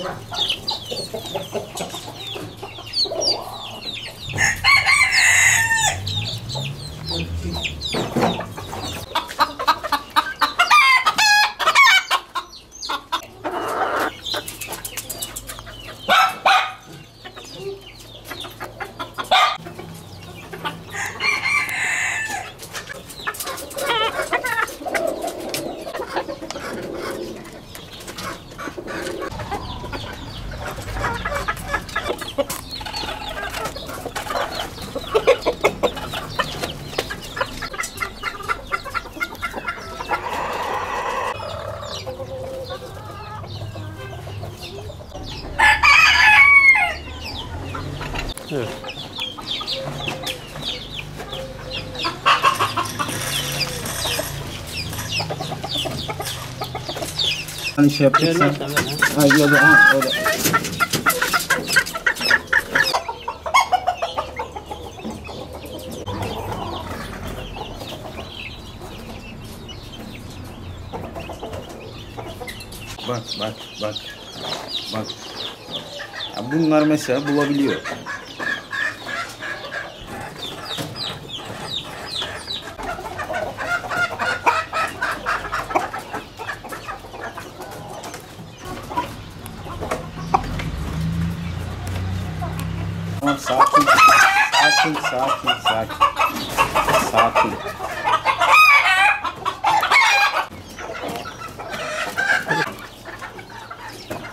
Thank you. Yeah. Hani şey yapacaksan. Ay ya da ha öyle. Bak bak bak. Bak. Ya bunlar mesela bulabiliyor. Sakin sakin sakin. Sakin.